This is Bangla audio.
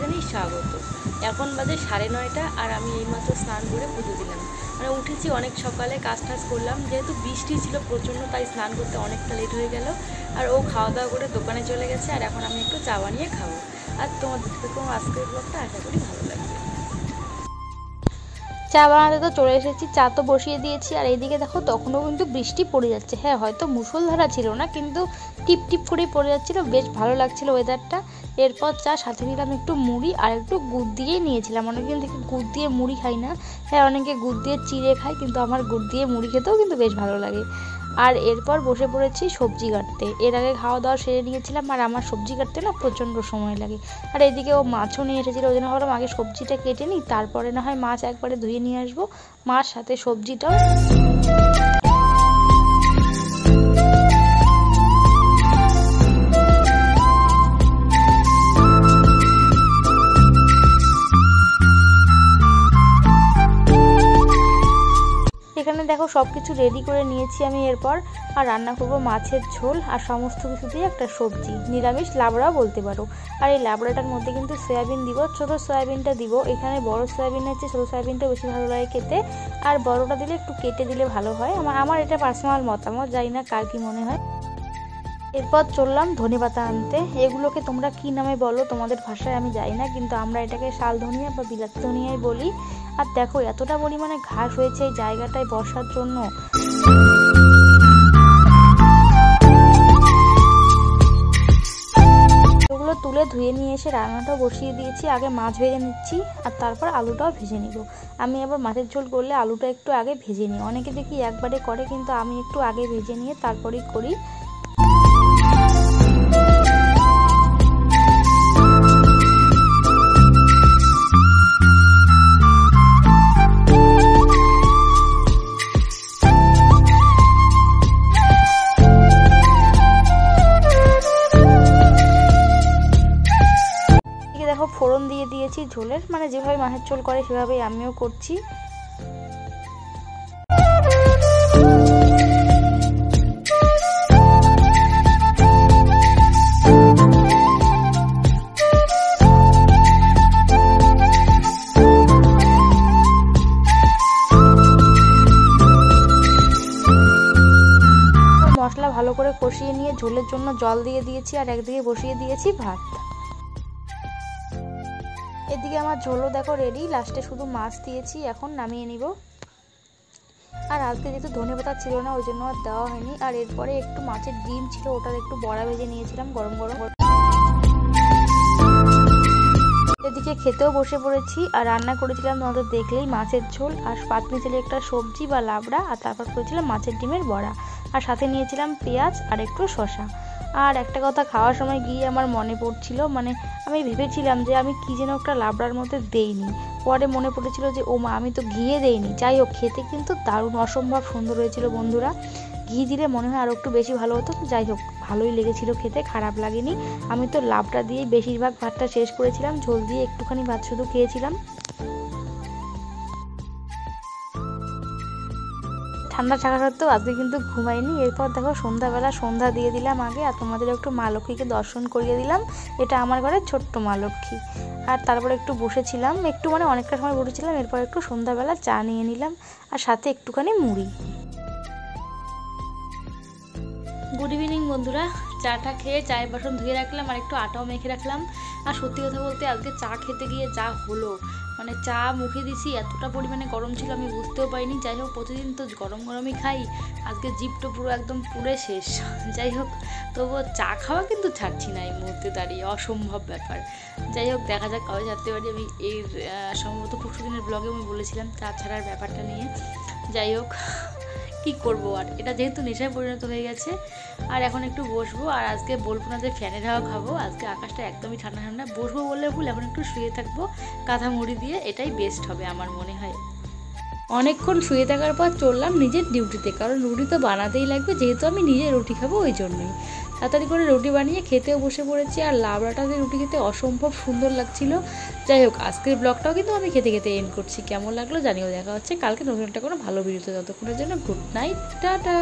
জানিয়ে স্বাগত। এখন বাজে সাড়ে নয়টা আর আমি এইমাত্র স্নান করে পুজো দিলাম। মানে উঠেছি অনেক সকালে, কাজ টাজ করলাম। যেহেতু বৃষ্টি ছিল প্রচণ্ড, তাই স্নান করতে অনেকটা লেট হয়ে গেল। আর ও খাওয়া দাওয়া করে দোকানে চলে গেছে, আর এখন আমি একটু চা বানিয়ে খাব। আর তোমাদের দেখো, আজকের ব্লগটা আশা করি ভালো লাগবে। চা বানাতে তো চলে এসেছি, চা তো বসিয়ে দিয়েছি, আর এইদিকে দেখো তখনও কিন্তু বৃষ্টি পড়ে যাচ্ছে। হ্যাঁ হয়তো মুসলধারা ছিল না, কিন্তু টিপ টিপ করে পড়ে যাচ্ছিল, বেশ ভালো লাগছিল ওয়েদারটা এরপর চা সাথে নিলাম একটু মুড়ি আর একটু গুড় দিয়েই নিয়েছিলাম। অনেকদিন থেকে গুড় দিয়ে মুড়ি খাই না। হ্যাঁ অনেকে গুড় দিয়ে চিড়ে খায়, কিন্তু আমার গুড় দিয়ে মুড়ি খেতেও কিন্তু বেশ ভালো লাগে। আর এরপর বসে পড়েছি সবজি কাটতে। এর আগে খাওয়া দাওয়া সেরে নিয়েছিলাম, আর আমার সবজি কাটতে না প্রচণ্ড সময় লাগে। আর এদিকে ও মাছও নিয়ে এসেছিল, ওই জন্য ভাবলাম আগে সবজিটা কেটে নিই, তারপরে না হয় মাছ একবারে ধুয়ে নিয়ে আসব। মার সাথে সবজিটাও সব কিছু রেডি করে নিয়েছি আমি এরপর। আর রান্না করব মাছের ঝোল আর সমস্ত কিছু দিয়ে একটা সবজি। নিরামিষ লাবড়া বলতে পারো। আর এই লাবড়াটার মধ্যে কিন্তু সয়াবিন দিব, ছোটো সয়াবিনটা দিব। এখানে বড় সয়াবিন আছে, ছোট সয়াবিনটা বেশি ভালো লাগে খেতে। আর বড়টা দিলে একটু কেটে দিলে ভালো হয়। আমার আমার এটা পার্সোনাল মতামত, জানি না কার কি মনে হয়। এরপর চললাম ধনেপাতা আনতে। এগুলোকে তোমরা কি নামে বলো? তোমাদের ভাষায় আমি জানি না, কিন্তু আমরা এটাকে শাল ধনিয়া বা বিলাতি ধনিয়াই বলি। আর দেখো, এতটা পরিমাণে ঘাস হয়েছে এই জায়গাটায় বসার জন্য। তুলে ধুয়ে নিয়ে এসে রান্নাটাও বসিয়ে দিয়েছি। আগে মাছ ভেজে নিচ্ছি, আর তারপর আলুটাও ভেজে নিব। আমি আবার মাছের ঝোল করলে আলুটা একটু আগে ভেজে নিই। অনেকে দেখি একবারে করে, কিন্তু আমি একটু আগে ভেজে নিয়ে তারপরেই করি। দিয়েছি ঝোলের মানে যেভাবে মাছের ঝোল করে সেভাবেই আমিও করছি। মশলা ভালো করে কষিয়ে নিয়ে ঝোলের জন্য জল দিয়ে দিয়েছি আর একদিকে বসিয়ে দিয়েছি ভাত। এদিকে আমার ঝোলও দেখো রেডি লাস্টে শুধু মাছ দিয়েছি, এখন নামিয়ে নিব। আর আজকে যেহেতু ধনে পাতা ছিল না, ওই জন্য আর দেওয়া হয়নি। আর এরপরে একটু মাছের ডিম ছিল, ওটার একটু বড়া ভেজে নিয়েছিলাম, গরম গরম। এদিকে খেতেও বসে পড়েছি, আর রান্না করেছিলাম তোমাদের দেখলেই, মাছের ঝোল, আর পাতনি ছিল একটা সবজি বা লাবড়া, আর তারপর করেছিলাম মাছের ডিমের বড়া। আর সাথে নিয়েছিলাম পেঁয়াজ, আর একটু শশা আর একটা কথা, খাওয়ার সময় গিয়ে আমার মনে পড়ছিল মানে আমি ভেবেছিলাম যে আমি কী যেন একটা লাবড়ার মধ্যে দেইনি। পরে মনে পড়েছিল যে, ও মা, আমি তো ঘিয়ে দেইনি। যাই হোক, খেতে কিন্তু দারুণ অসম্ভব সুন্দর হয়েছিল বন্ধুরা। ঘি দিলে মনে হয় আরও একটু বেশি ভালো হতো। যাই হোক, ভালোই লেগেছিল খেতে, খারাপ লাগেনি। আমি তো লাবটা দিয়েই বেশিরভাগ ভাতটা শেষ করেছিলাম, ঝোল দিয়ে একটুখানি ভাত শুধু খেয়েছিলাম। ঠান্ডা থাকা সত্ত্বেও আজকে কিন্তু ঘুমাইনি। এরপর দেখো সন্ধ্যাবেলা সন্ধ্যা দিয়ে দিলাম আগে আর তোমাদের একটু মা লক্ষ্মীকে দর্শন করিয়ে দিলাম। এটা আমার ঘরের ছোট্ট মা লক্ষ্মী। আর তারপরে একটু বসেছিলাম, একটু মানে অনেকটা সময় বসেছিলাম, এরপর একটু সন্ধ্যাবেলা চা নিয়ে নিলাম আর সাথে একটুখানি মুড়ি। গুড ইভিনিং বন্ধুরা। চাটা খেয়ে চায়ের বাসন ধুয়ে রাখলাম আর একটু আটাও মেখে রাখলাম। আর সত্যি কথা বলতে আজকে চা খেতে গিয়ে যা হলো মানে চা মুখে দিছি, এতটা পরিমাণে গরম ছিল আমি বুঝতেও পারিনি। যাই হোক, প্রতিদিন তো গরম গরমই খাই, আজকে জিপটা পুরো একদম পুরে শেষ। যাই হোক, তবুও চা খাওয়া কিন্তু ছাড়ছি না এই মুহূর্তে দাঁড়িয়ে, অসম্ভব ব্যাপার। যাই হোক, দেখা যাক কবে ছাড়তে পারি। আমি এর সম্ভবত পরশু দিনের ব্লগে আমি বলেছিলাম চা ছাড়ার ব্যাপারটা নিয়ে। যাই হোক কি করব আর? এটা যেহেতু নেশায় পরিণত হয়ে গেছে, আর এখন একটু বসবো, আর আজকে বলব না যে ফ্যানের হাওয়া খাব। আজকে আকাশটা একদমই ঠান্ডা ঠান্ডা। বসবো বললে ভুল, এখন একটু শুয়ে থাকব, কাঁথা মুড়ি দিয়ে, এটাই বেস্ট হবে আমার মনে হয়। অনেকক্ষণ শুয়ে থাকার পর চললাম নিজের ডিউটিতে, কারণ রুটি তো বানাতেই লাগবে, যেহেতু আমি নিজে রুটি খাব ওই জন্যই। তাড়াতাড়ি করে রুটি বানিয়ে খেতেও বসে পড়েছি আর লাবড়াটাতে রুটি খেতে অসম্ভব সুন্দর লাগছিল। যাই হোক, আজকের ব্লগটাও কিন্তু আমি খেতে খেতে এন্ড করছি। কেমন লাগল জানিও দেখা হচ্ছে। কালকে নতুন একটা কোনো ভালো ভিডিওতে, ততক্ষণের জন্য গুড নাইট টাটা।